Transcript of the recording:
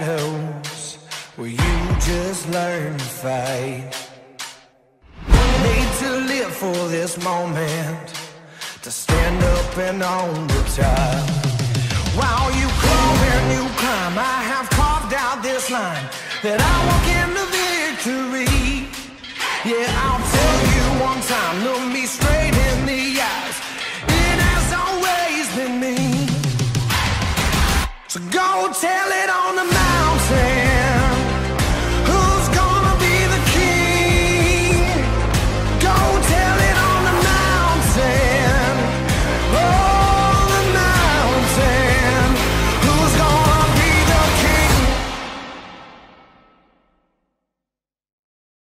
shadows where you just learn to fight. Need to live for this moment to stand up and own the top. While you climb and you climb, I have carved out this line that I walk into victory. Yeah, I'll tell you one time, look me straight. So go tell it on the mountain.